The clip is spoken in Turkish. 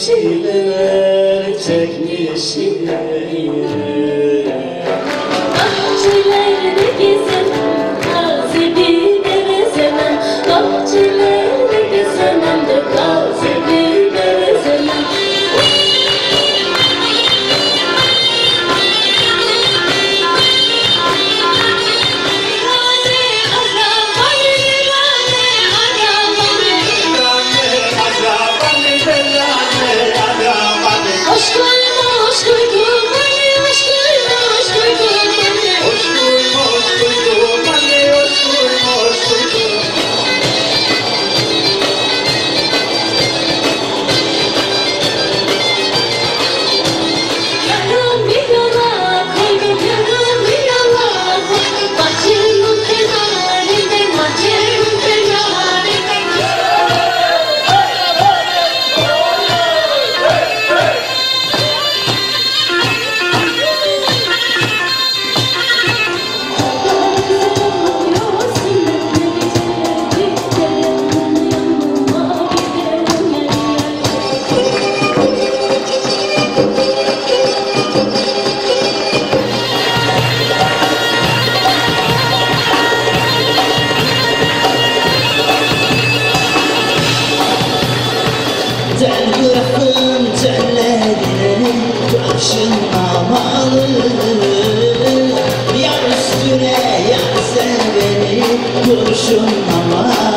çileler çekmişim Bahçelerde gezip nazibim Allah'ın cellerine Kaşınmamalı Yar üstüne yar sen beni Kurşunlamalı